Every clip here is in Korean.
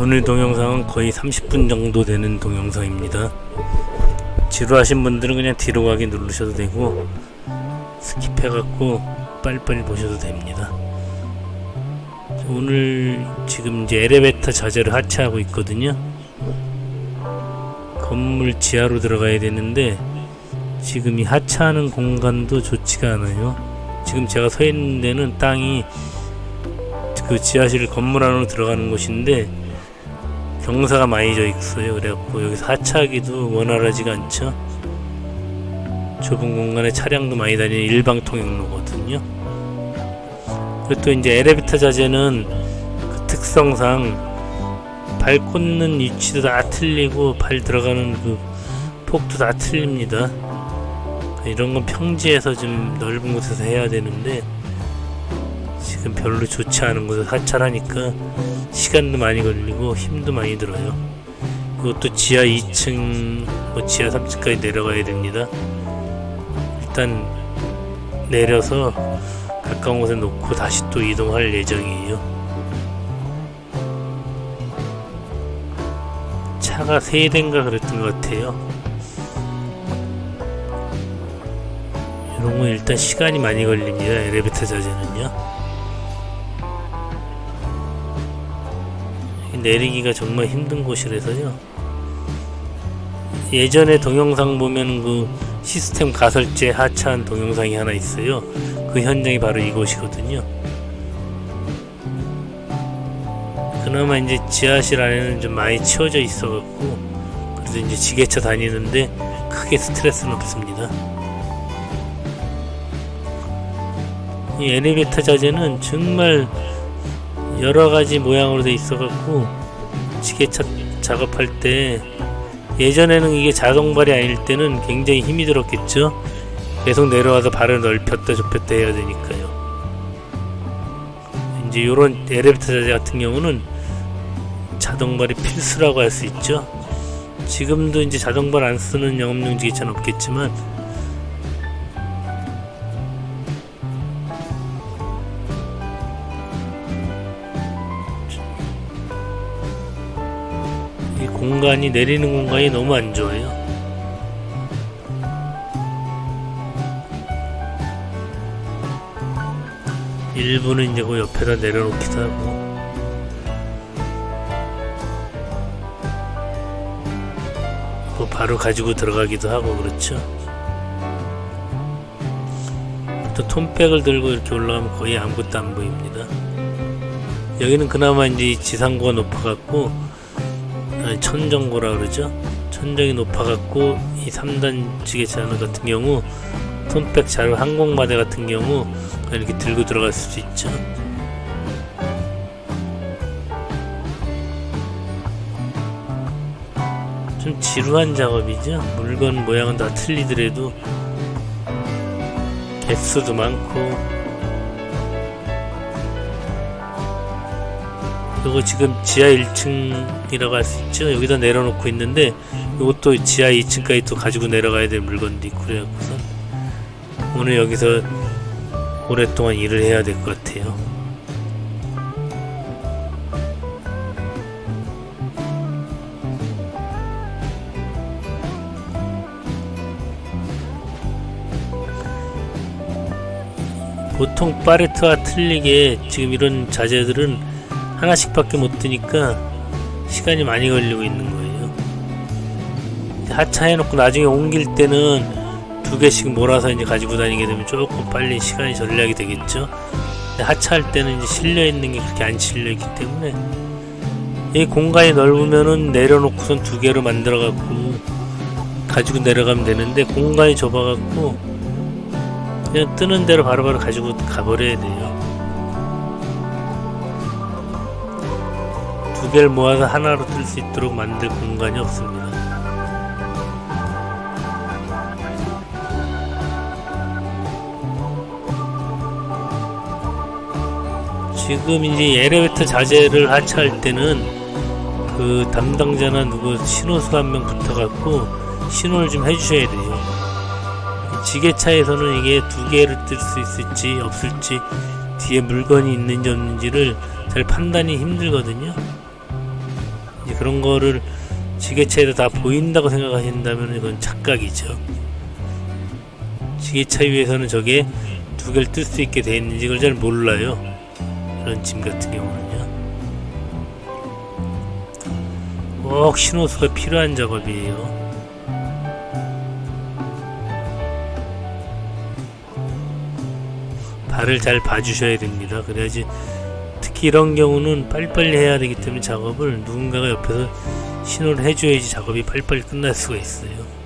오늘 동영상은 거의 30분 정도 되는 동영상입니다. 지루하신 분들은 그냥 뒤로 가기 누르셔도 되고 스킵해갖고 빨리빨리 보셔도 됩니다. 오늘 지금 이제 엘리베이터 자재를 하차하고 있거든요. 건물 지하로 들어가야 되는데 지금 이 하차하는 공간도 좋지가 않아요. 지금 제가 서 있는 데는 땅이 그 지하실 건물 안으로 들어가는 곳인데 경사가 많이 져 있어요. 그래갖고 여기서 하차하기도 원활하지가 않죠. 좁은 공간에 차량도 많이 다니는 일방 통행로거든요. 그리고 또 이제 엘리베이터 자재는 그 특성상 발 꽂는 위치도 다 틀리고 발 들어가는 그 폭도 다 틀립니다. 이런 건 평지에서 좀 넓은 곳에서 해야 되는데 지금 별로 좋지 않은 곳에서 하차하니까 시간도 많이 걸리고 힘도 많이 들어요. 이것도 지하 2층, 뭐 지하 3층까지 내려가야 됩니다. 일단 내려서 가까운 곳에 놓고 다시 또 이동할 예정이에요. 차가 세 대인가 그랬던 것 같아요. 이런 건 일단 시간이 많이 걸립니다. 엘리베이터 자재는요. 내리기가 정말 힘든 곳이라서요. 예전에 동영상 보면 그 시스템 가설제 하차한 동영상이 하나 있어요. 그 현장이 바로 이곳이거든요. 그나마 이제 지하실 안에는 좀 많이 치워져 있어 갖고 그래서 이제 지게차 다니는데 크게 스트레스는 없습니다. 이 엘리베이터 자재는 정말 여러 가지 모양으로 돼 있어 갖고 지게 차 작업할 때 예전에는 이게 자동발이 아닐 때는 굉장히 힘이 들었겠죠. 계속 내려와서 발을 넓혔다 좁혔다 해야 되니까요. 이제 이런 엘리베이터 자재 같은 경우는 자동발이 필수라고 할 수 있죠. 지금도 이제 자동발 안 쓰는 영업용 지게차는 없겠지만 이 공간이 내리는 공간이 너무 안 좋아요. 일부는 이제 그 옆에다 내려놓기도 하고 뭐 바로 가지고 들어가기도 하고 그렇죠. 또 톰백을 들고 이렇게 올라가면 거의 아무것도 안 보입니다. 여기는 그나마 이제 지상고가 높아갖고 천정고라 그러죠. 천정이 높아갖고 이 3단 지게차 같은 경우 톰백 자료 항공마대 같은 경우 이렇게 들고 들어갈 수도 있죠. 좀 지루한 작업이죠. 물건 모양은 다 틀리더라도 개수도 많고 이거 지금 지하 1층이라고 할 수 있죠. 여기다 내려놓고 있는데 이것도 지하 2층까지 또 가지고 내려가야 될 물건도 있고 그래갖고서 오늘 여기서 오랫동안 일을 해야 될 것 같아요. 보통 파레트와 틀리게 지금 이런 자재들은 하나씩밖에 못 드니까 시간이 많이 걸리고 있는 거예요. 하차해놓고 나중에 옮길 때는 두 개씩 몰아서 이제 가지고 다니게 되면 조금 빨리 시간이 전략이 되겠죠. 하차할 때는 이제 실려 있는 게 그렇게 안 실려 있기 때문에 이 공간이 넓으면은 내려놓고선 두 개로 만들어 갖고 가지고 내려가면 되는데 공간이 좁아 갖고 그냥 뜨는 대로 바로바로 바로 가지고 가버려야 돼요. 두 개를 모아서 하나로 뜰수 있도록 만들 공간이 없습니다. 지금 이제 엘리베이터 자재를 하차할 때는 그 담당자나 누구 신호수 한 명 붙어갖고 신호를 좀 해주셔야 돼요. 지게차에서는 이게 두 개를 뜰 수 있을지 없을지 뒤에 물건이 있는지 없는지를 잘 판단이 힘들거든요. 그런 거를 지게차에도 다 보인다고 생각하신다면 이건 착각이죠. 지게차 위에서는 저게 두 개를 뜰 수 있게 돼 있는지 이걸 잘 몰라요. 이런 짐 같은 경우는요. 꼭 신호수가 필요한 작업이에요. 발을 잘 봐주셔야 됩니다. 그래야지 특히 이런 경우는 빨리빨리 해야 되기 때문에 작업을 누군가가 옆에서 신호를 해줘야지 작업이 빨리빨리 끝날 수가 있어요.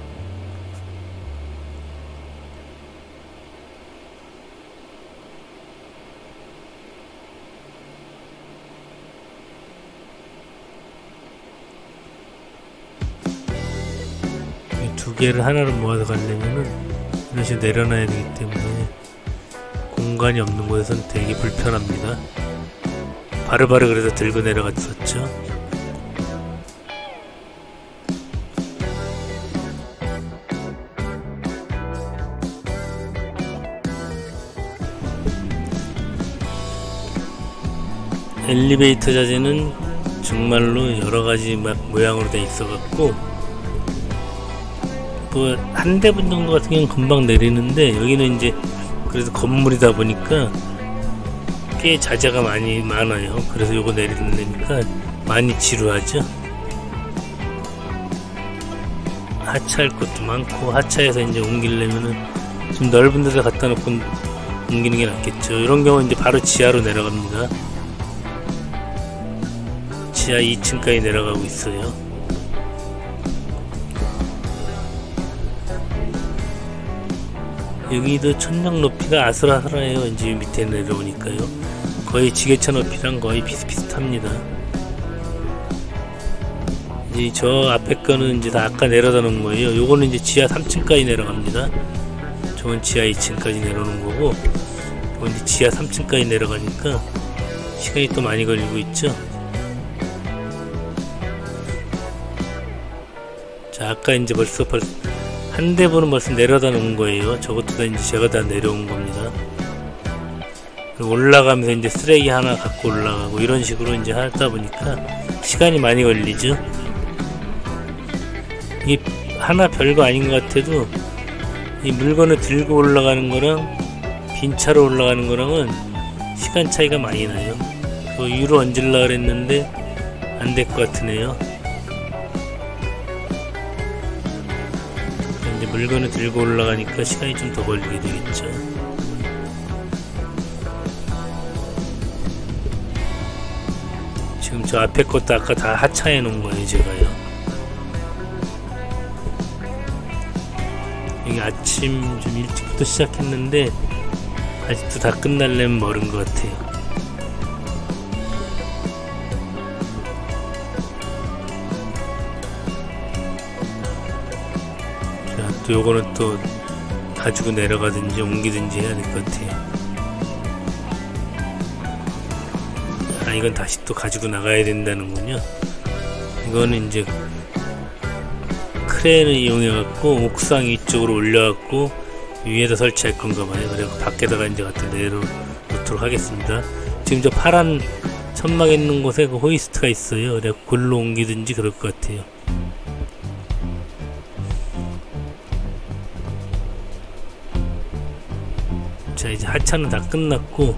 두 개를 하나로 모아서 가려면은 이런 식으로 내려놔야 되기 때문에 공간이 없는 곳에서는 되게 불편합니다. 바로바로 그래서 들고 내려갔었죠. 엘리베이터 자재는 정말로 여러가지 막 모양으로 돼 있어 갖고 뭐 한 대분 정도 같은 경우는 금방 내리는데 여기는 이제 그래도 건물이다 보니까 꽤 자재가 많이 많아요. 그래서 요거 내리는 데니까 많이 지루하죠. 하차할 것도 많고 하차해서 이제 옮기려면은 좀 넓은 데다 갖다 놓고 옮기는 게 낫겠죠. 이런 경우 이제 바로 지하로 내려갑니다. 지하 2층까지 내려가고 있어요. 여기도 천장 높이가 아슬아슬해요. 이제 밑에 내려오니까요. 거의 지게차 높이랑 거의 비슷비슷합니다. 이제 저 앞에 거는 이제 다 아까 내려다 놓은 거예요. 요거는 이제 지하 3층까지 내려갑니다. 저건 지하 2층까지 내려오는 거고, 이건 이제 지하 3층까지 내려가니까 시간이 또 많이 걸리고 있죠. 자, 아까 이제 벌써 벌써 한 대분은 벌써 내려다 놓은 거예요. 저것도 다 이제 제가 다 내려온 겁니다. 올라가면서 이제 쓰레기 하나 갖고 올라가고 이런 식으로 이제 하다 보니까 시간이 많이 걸리죠. 이게 하나 별거 아닌 것 같아도 이 물건을 들고 올라가는 거랑 빈 차로 올라가는 거랑은 시간 차이가 많이 나요. 그 위로 얹으려 그랬는데 안 될 것 같으네요. 이제 물건을 들고 올라가니까 시간이 좀 더 걸리게 되겠죠. 지금 저 앞에 것도 아까 다 하차해 놓은 거예요, 제가요. 여기 아침 좀 일찍부터 시작했는데 아직도 다 끝날려면 멀은 것 같아요. 또 요거는 또 가지고 내려가든지 옮기든지 해야 될 것 같아요. 아, 이건 다시 또 가지고 나가야 된다는군요. 이거는 이제 크레인을 이용해 갖고 옥상 이쪽으로 올려 갖고 위에다 설치할 건가 봐요. 그리고 밖에다가 이제 갖다 내려놓도록 하겠습니다. 지금 저 파란 천막 있는 곳에 그 호이스트가 있어요. 그래 골로 옮기든지 그럴 것 같아요. 자 이제 하차는 다 끝났고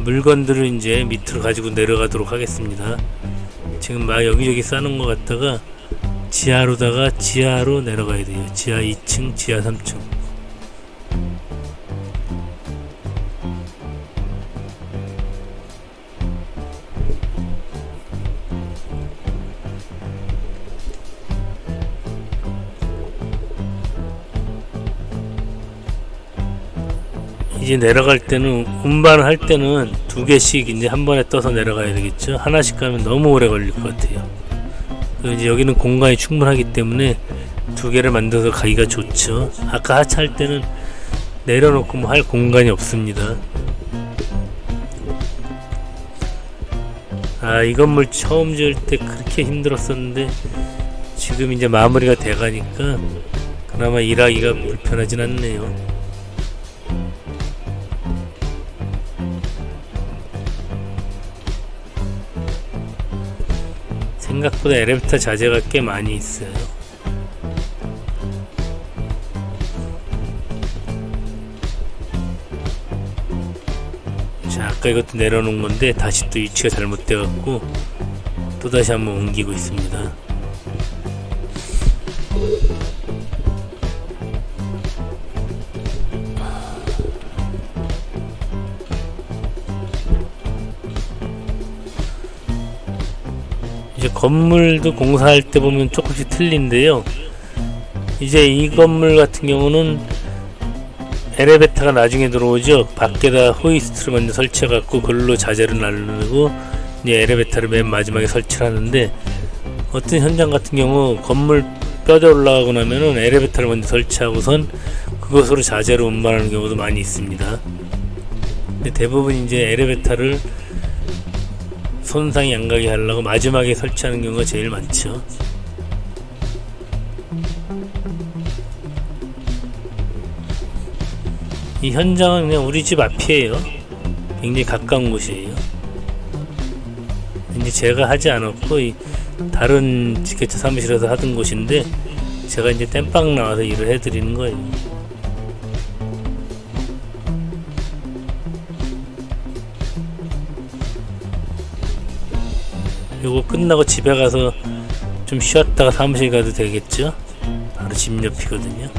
물건들을 이제 밑으로 가지고 내려가도록 하겠습니다. 지금 막 여기저기 싸는 것 같다가 지하로다가 지하로 내려가야 돼요. 지하 2층, 지하 3층. 이제 내려갈 때는 운반을 할 때는 두 개씩 이제 한 번에 떠서 내려가야 되겠죠. 하나씩 가면 너무 오래 걸릴 것 같아요. 이제 여기는 공간이 충분하기 때문에 두 개를 만들어서 가기가 좋죠. 아까 하차할 때는 내려놓고 뭐 할 공간이 없습니다. 아, 이 건물 처음 지을 때 그렇게 힘들었었는데 지금 이제 마무리가 돼가니까 그나마 일하기가 불편하진 않네요. 생각보다 엘리베이터 자재가 꽤 많이 있어요. 자, 아까 이것도 내려놓은 건데 다시 또 위치가 잘못돼 갖고 또 다시 한번 옮기고 있습니다. 이제 건물도 공사할 때 보면 조금씩 틀린데요. 이제 이 건물 같은 경우는 엘리베이터가 나중에 들어오죠. 밖에다 호이스트를 먼저 설치해갖고 그걸로 자재를 나르고 이제 엘리베이터를 맨 마지막에 설치를 하는데 어떤 현장 같은 경우 건물 뼈대 올라가고 나면은 엘리베이터를 먼저 설치하고선 그것으로 자재를 운반하는 경우도 많이 있습니다. 근데 대부분 이제 엘리베이터를 안 가게 하려고 마지막에 설치하는 경우가 제일 많죠. 이 현장은 그냥 우리 집 앞이에요. 굉장히 가까운 곳이에요. 이제 제가 하지 않았고 이 다른 지게차 사무실에서 하던 곳인데 제가 이제 땜빵 나와서 일을 해드리는 거예요. 요거 끝나고 집에 가서 좀 쉬었다가 사무실 가도 되겠죠? 바로 집 옆이거든요.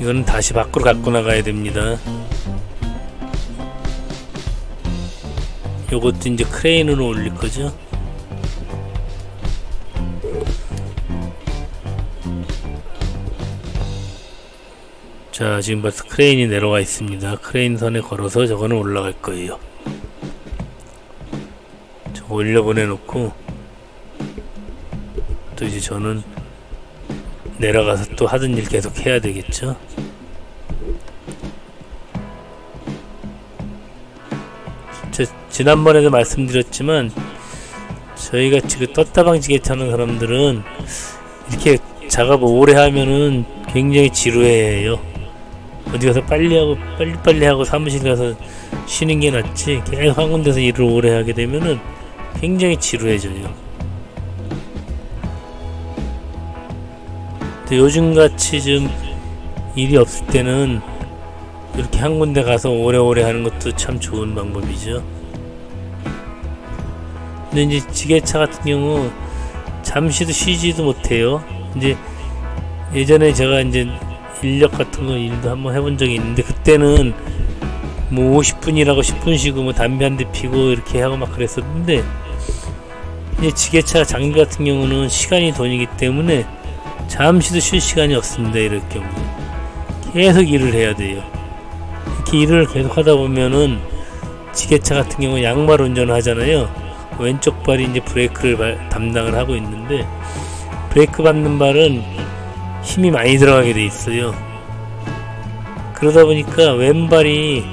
이거는 다시 밖으로 갖고 나가야 됩니다. 요것도 이제 크레인으로 올릴 거죠. 자, 지금 벌써 크레인이 내려와 있습니다. 크레인 선에 걸어서 저거는 올라갈 거예요. 저거 올려보내 놓고 또 이제 저는 내려가서 또 하던 일 계속 해야 되겠죠. 저, 지난번에도 말씀드렸지만 저희가 지금 떴다방지게 타는 사람들은 이렇게 작업을 오래 하면은 굉장히 지루해요. 어디 가서 빨리 하고 빨리빨리 하고 사무실 가서 쉬는 게 낫지 계속 한 군데서 일을 오래 하게 되면은 굉장히 지루해져요. 근데 요즘같이 좀 일이 없을 때는 이렇게 한 군데 가서 오래오래 하는 것도 참 좋은 방법이죠. 근데 이제 지게차 같은 경우 잠시도 쉬지도 못해요. 이제 예전에 제가 이제 인력 같은 거 일도 한번 해본 적이 있는데 그때는 뭐 50분이라고 10분 쉬고 뭐 담배 한 대 피고 이렇게 하고 막 그랬었는데 이제 지게차 장비 같은 경우는 시간이 돈이기 때문에 잠시도 쉴 시간이 없습니다. 이럴 경우 계속 일을 해야 돼요. 이렇게 일을 계속 하다 보면은 지게차 같은 경우 양말 운전을 하잖아요. 왼쪽 발이 이제 브레이크를 발, 담당을 하고 있는데 브레이크 밟는 발은 힘이 많이 들어가게 돼 있어요. 그러다 보니까 왼발이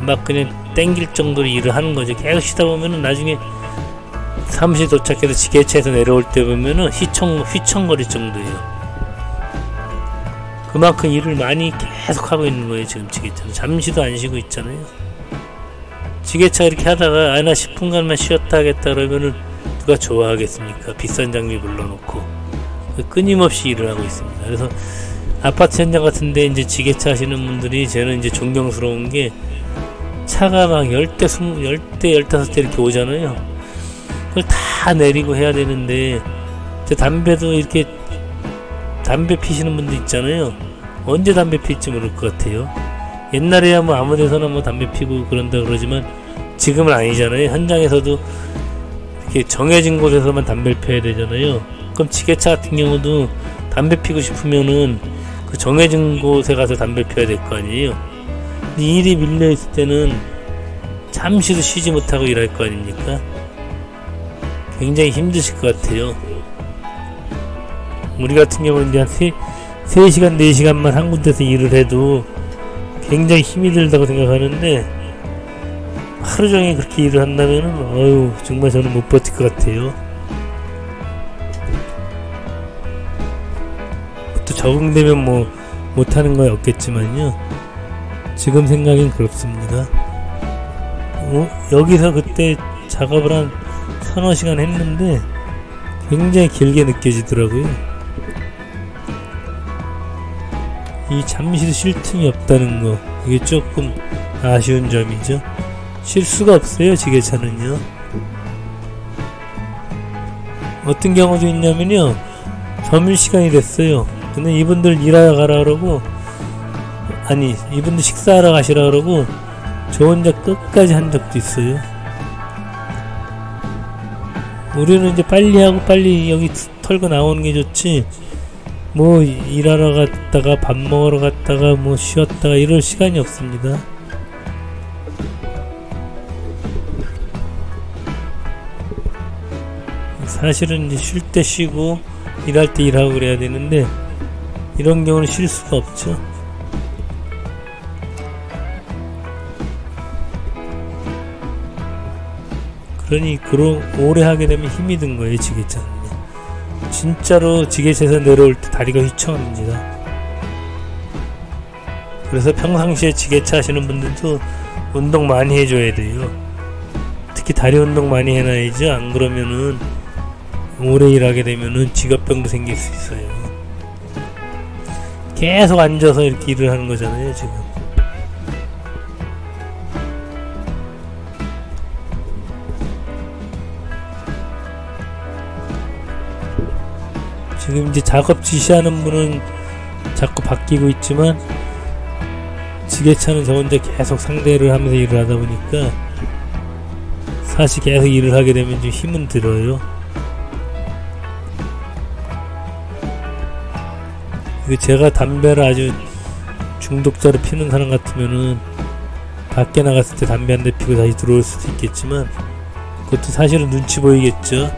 막 그냥 땡길 정도로 일을 하는 거죠. 계속 쉬다 보면은 나중에 사무실 도착해서 지게차에서 내려올 때 보면은 휘청, 휘청거릴 정도예요. 그만큼 일을 많이 계속 하고 있는 거예요, 지금 지게차는. 잠시도 안 쉬고 있잖아요. 지게차 이렇게 하다가, 아, 나 10분간만 쉬었다 하겠다 그러면은 누가 좋아하겠습니까? 비싼 장비 불러놓고. 끊임없이 일을 하고 있습니다. 그래서 아파트 현장 같은데 이제 지게차 하시는 분들이 저는 이제 존경스러운 게 차가 막 10대, 20, 10대, 15대 이렇게 오잖아요. 그걸 다 내리고 해야 되는데, 담배도 이렇게 담배 피시는 분도 있잖아요. 언제 담배 필지 모를 것 같아요. 옛날에야 뭐 아무 데서나 뭐 담배 피고 그런다 그러지만 지금은 아니잖아요. 현장에서도 이렇게 정해진 곳에서만 담배를 펴야 되잖아요. 그럼 지게차 같은 경우도 담배 피고 싶으면은 그 정해진 곳에 가서 담배 피워야 될 거 아니에요. 근데 일이 밀려 있을 때는 잠시도 쉬지 못하고 일할 거 아닙니까? 굉장히 힘드실 것 같아요. 우리 같은 경우는 이제 한 3, 3시간, 4시간만 한 군데서 일을 해도 굉장히 힘이 들다고 생각하는데 하루 종일 그렇게 일을 한다면은 어유 정말 저는 못 버틸 것 같아요. 적응되면 뭐 못하는 건 없겠지만요. 지금 생각엔 그렇습니다. 어, 여기서 그때 작업을 한 서너 시간 했는데 굉장히 길게 느껴지더라고요. 이 잠시도 쉴 틈이 없다는 거 이게 조금 아쉬운 점이죠. 쉴 수가 없어요 지게차는요. 어떤 경우도 있냐면요 점심 시간이 됐어요. 근데 이분들 일하러 가라 그러고 아니 이분들 식사하러 가시라 그러고 저 혼자 끝까지 한 적도 있어요. 우리는 이제 빨리 하고 빨리 여기 털고 나오는 게 좋지. 뭐 일하러 갔다가 밥 먹으러 갔다가 뭐 쉬었다가 이럴 시간이 없습니다. 사실은 이제 쉴 때 쉬고 일할 때 일하고 그래야 되는데 이런 경우는 쉴 수가 없죠. 그러니 그런 오래 하게 되면 힘이 든 거예요 지게차는요. 진짜로 지게차에서 내려올 때 다리가 휘청합니다. 그래서 평상시에 지게차 하시는 분들도 운동 많이 해줘야 돼요. 특히 다리 운동 많이 해놔야죠. 안 그러면은 오래 일하게 되면은 직업병도 생길 수 있어요. 계속 앉아서 이렇게 일을 하는 거잖아요, 지금. 지금 이제 작업 지시하는 분은 자꾸 바뀌고 있지만 지게차는 저 혼자 계속 상대를 하면서 일을 하다 보니까 사실 계속 일을 하게 되면 좀 힘은 들어요. 제가 담배를 아주 중독자로 피는 사람 같으면은 밖에 나갔을 때 담배 한 대 피고 다시 들어올 수도 있겠지만 그것도 사실은 눈치 보이겠죠.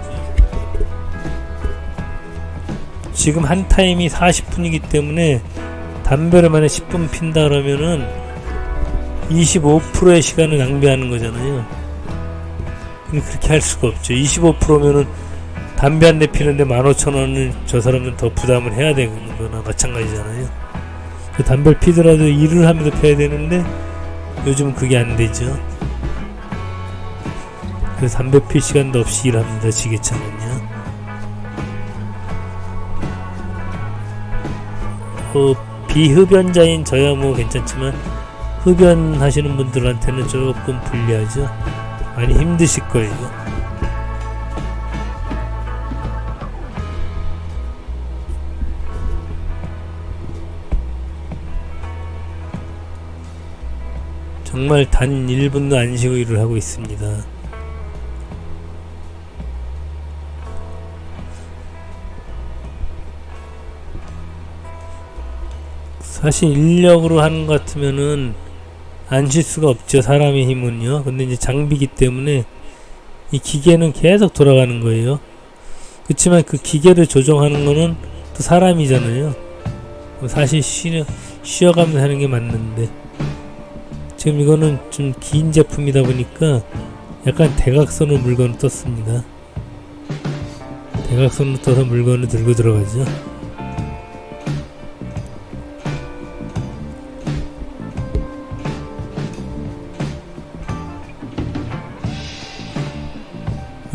지금 한 타임이 40분이기 때문에 담배를 만약 10분 핀다 그러면은 25%의 시간을 낭비하는 거잖아요. 그렇게 할 수가 없죠. 25%면은 담배 한 대 피는데 15,000원을 저 사람은 더 부담을 해야 되는 거나 마찬가지잖아요. 그 담배를 피더라도 일을 하면서 펴야 되는데 요즘 그게 안 되죠. 그래서 담배 필 시간도 없이 일합니다. 지게차는요. 그 비흡연자인 저야 뭐 괜찮지만 흡연하시는 분들한테는 조금 불리하죠. 많이 힘드실 거예요. 정말 단 1분도 안 쉬고 일을 하고 있습니다. 사실 인력으로 하는 것 같으면은 안 쉴 수가 없죠. 사람의 힘은요. 근데 이제 장비기 때문에 이 기계는 계속 돌아가는 거예요. 그렇지만 그 기계를 조정하는 거는 또 사람이잖아요. 사실 쉬어, 쉬어가면서 하는 게 맞는데. 지금 이거는 좀 긴 제품이다 보니까 약간 대각선으로 물건을 떴습니다. 대각선으로 떠서 물건을 들고 들어가죠.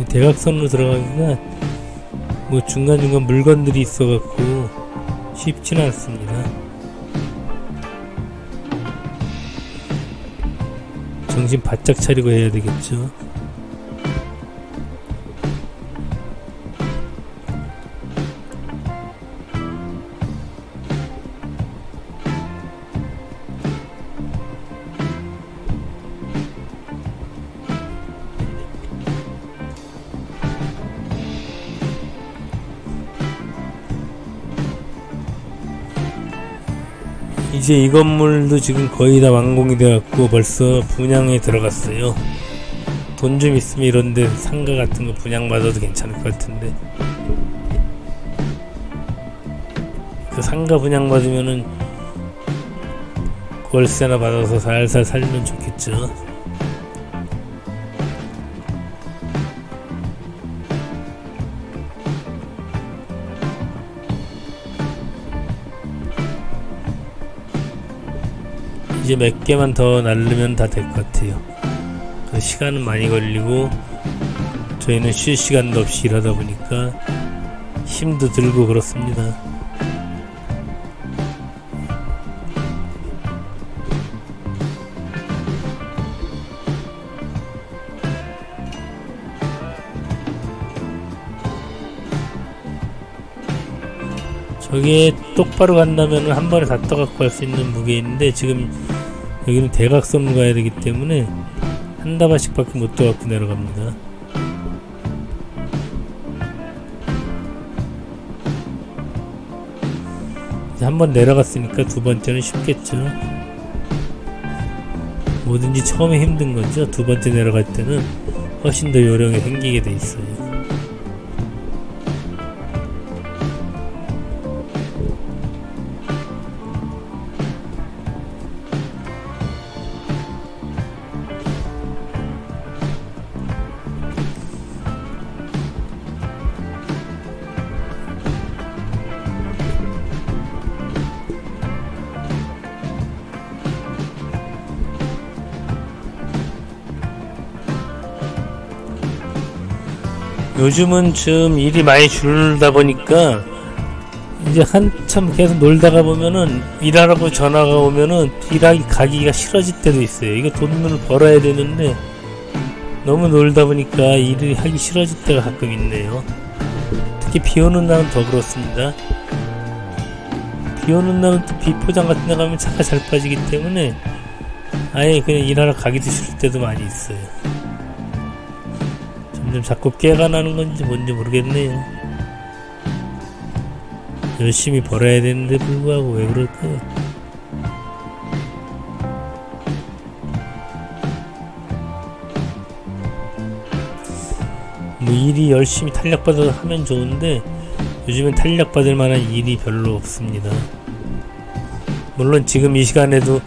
대각선으로 들어가기가 뭐 중간중간 물건들이 있어갖고 쉽지는 않습니다. 정신 바짝 차리고 해야 되겠죠. 이제 이 건물도 지금 거의 다 완공이 되었고 벌써 분양에 들어갔어요. 돈 좀 있으면 이런데 상가 같은 거 분양받아도 괜찮을 것 같은데 그 상가 분양받으면은 월세나 받아서 살살 살면 좋겠죠. 이제 몇 개만 더 날르면 다 될 것 같아요. 시간은 많이 걸리고 저희는 쉴 시간도 없이 일하다 보니까 힘도 들고 그렇습니다. 저게 똑바로 간다면 한 번에 다 떠갖고 갈 수 있는 무게인데 지금 여기는 대각선으로 가야 되기 때문에 한 다발씩 밖에 못 떠갖고 내려갑니다. 한번 내려갔으니까 두 번째는 쉽겠죠. 뭐든지 처음에 힘든 거죠. 두 번째 내려갈 때는 훨씬 더 요령이 생기게 돼 있어요. 요즘은 좀 일이 많이 줄다 보니까 이제 한참 계속 놀다가 보면은 일하라고 전화가 오면은 일하기 가기가 싫어질 때도 있어요. 이거 돈을 벌어야 되는데 너무 놀다 보니까 일을 하기 싫어질 때가 가끔 있네요. 특히 비 오는 날은 더 그렇습니다. 비 오는 날은 또 비포장 같은 데 가면 차가 잘 빠지기 때문에 아예 그냥 일하러 가기도 싫을 때도 많이 있어요. 점점 자꾸 깨가 나는 건지 뭔지 모르겠네요. 열심히 벌어야 되는데 불구하고 왜 그럴까요? 뭐 일이 열심히 탄력받아서 하면 좋은데 요즘엔 탄력받을 만한 일이 별로 없습니다. 물론 지금 이 시간에도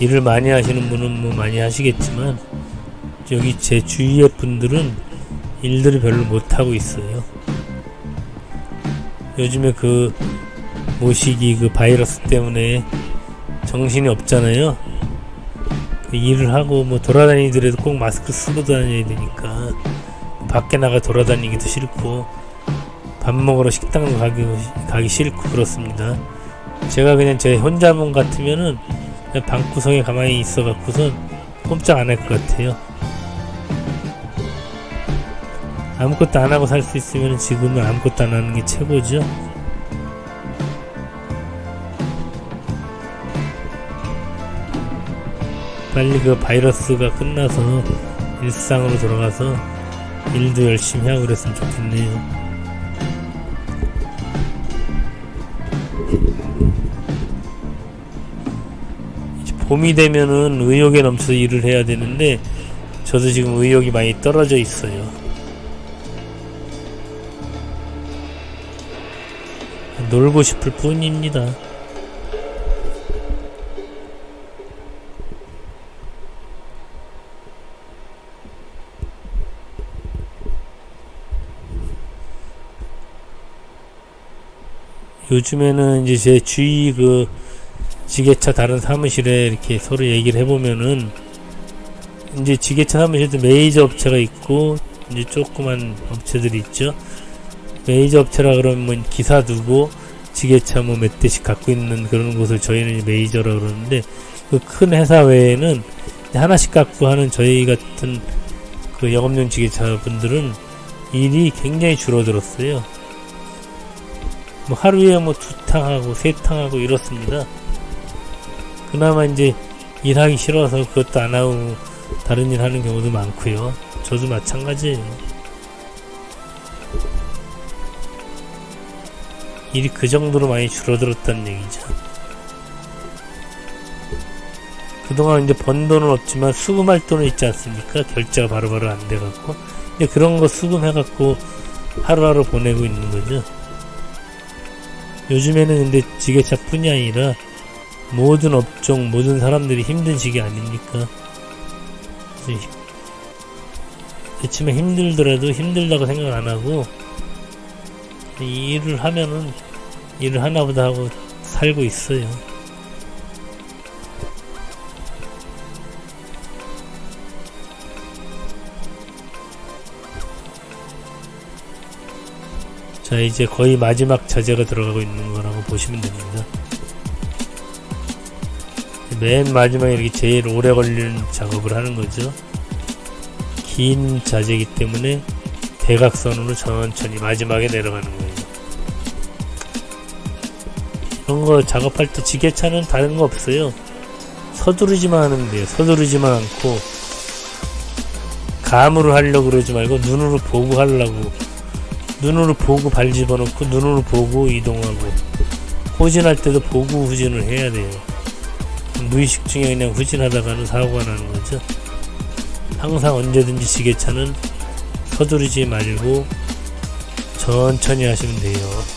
일을 많이 하시는 분은 뭐 많이 하시겠지만 여기 제 주위의 분들은 일들을 별로 못하고 있어요. 요즘에 그 모시기 그 바이러스 때문에 정신이 없잖아요. 그 일을 하고 뭐 돌아다니더라도 꼭 마스크 쓰고 다녀야 되니까 밖에 나가 돌아다니기도 싫고 밥 먹으러 식당 가기, 가기 싫고 그렇습니다. 제가 그냥 제 혼자만 같으면은 방구석에 가만히 있어 갖고선 꼼짝 안 할 것 같아요. 아무것도 안 하고 살 수 있으면 지금은 아무것도 안 하는 게 최고죠. 빨리 그 바이러스가 끝나서 일상으로 돌아가서 일도 열심히 하고 그랬으면 좋겠네요. 봄이 되면은 의욕에 넘쳐서 일을 해야 되는데 저도 지금 의욕이 많이 떨어져 있어요. 놀고 싶을 뿐입니다. 요즘에는 이제 제 주위 그 지게차 다른 사무실에 이렇게 서로 얘기를 해보면은 이제 지게차 사무실도 메이저 업체가 있고 이제 조그만 업체들이 있죠. 메이저 업체라 그러면 기사 두고 지게차 뭐 몇 대씩 갖고 있는 그런 곳을 저희는 메이저라 그러는데 그 큰 회사 외에는 하나씩 갖고 하는 저희 같은 그 영업용 지게차 분들은 일이 굉장히 줄어들었어요. 뭐 하루에 뭐 두 탕하고 세 탕하고 이렇습니다. 그나마 이제 일하기 싫어서 그것도 안 하고 다른 일 하는 경우도 많고요. 저도 마찬가지예요. 일이 그 정도로 많이 줄어들었다는 얘기죠. 그동안 이제 번 돈은 없지만 수금할 돈은 있지 않습니까? 결제가 바로바로 안 돼갖고. 이제 그런 거 수금해갖고 하루하루 보내고 있는 거죠. 요즘에는 근데 지게차뿐이 아니라 모든 업종, 모든 사람들이 힘든 시기 아닙니까? 그치만 힘들더라도 힘들다고 생각 안 하고 일을 하면은 일을 하나보다 하고 살고 있어요. 자 이제 거의 마지막 자재가 들어가고 있는 거라고 보시면 됩니다. 맨 마지막에 이렇게 제일 오래 걸리는 작업을 하는 거죠. 긴 자재이기 때문에 대각선으로 천천히 마지막에 내려가는 거예요. 이런 거 작업할 때 지게차는 다른 거 없어요. 서두르지만 하면 돼요 서두르지만 않고 감으로 하려고 그러지 말고 눈으로 보고 하려고. 눈으로 보고 발 집어넣고 눈으로 보고 이동하고. 후진할 때도 보고 후진을 해야 돼요. 무의식 중에 그냥 후진하다가는 사고가 나는 거죠. 항상 언제든지 지게차는 서두르지 말고 천천히 하시면 돼요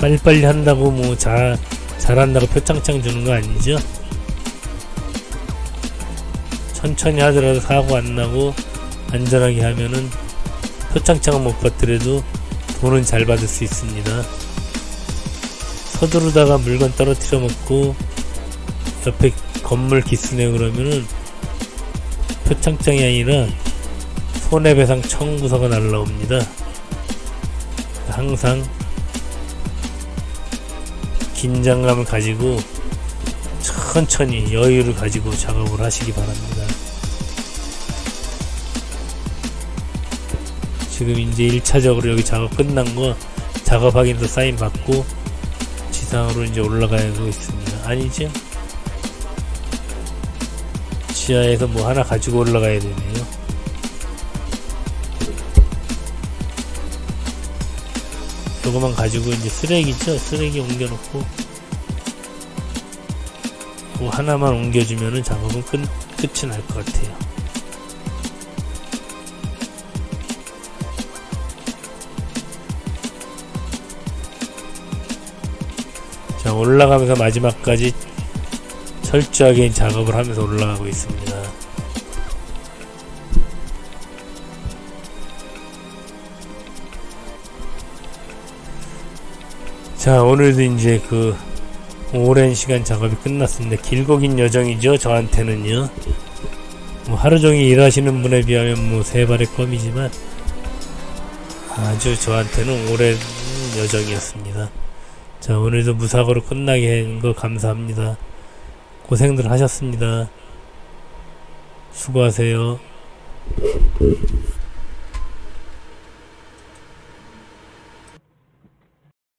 빨리빨리 한다고 뭐 잘, 잘한다고 표창장 주는 거 아니죠? 천천히 하더라도 사고 안 나고 안전하게 하면은 표창장은 못 받더라도 돈은 잘 받을 수 있습니다. 서두르다가 물건 떨어뜨려 먹고 옆에 건물 기스내 그러면은 표창장이 아니라 손해배상 청구서가 날라옵니다. 항상 긴장감을 가지고 천천히 여유를 가지고 작업을 하시기 바랍니다. 지금 이제 1차적으로 여기 작업 끝난 거 작업 확인도 사인 받고 지상으로 이제 올라가고 있습니다. 아니죠? 지하에서 뭐 하나 가지고 올라가야 되네요. 저거만 가지고 이제 쓰레기죠? 쓰레기 옮겨놓고 뭐 하나만 옮겨주면은 작업은 끝, 끝이 날 것 같아요. 자 올라가면서 마지막까지 철저하게 작업을 하면서 올라가고 있습니다. 자 오늘도 이제 그 오랜 시간 작업이 끝났습니다. 길고 긴 여정이죠 저한테는요. 뭐 하루 종일 일하시는 분에 비하면 뭐 세 발의 껌이지만 아주 저한테는 오랜 여정이었습니다. 자 오늘도 무사고로 끝나게 한 거 감사합니다. 고생들 하셨습니다. 수고하세요.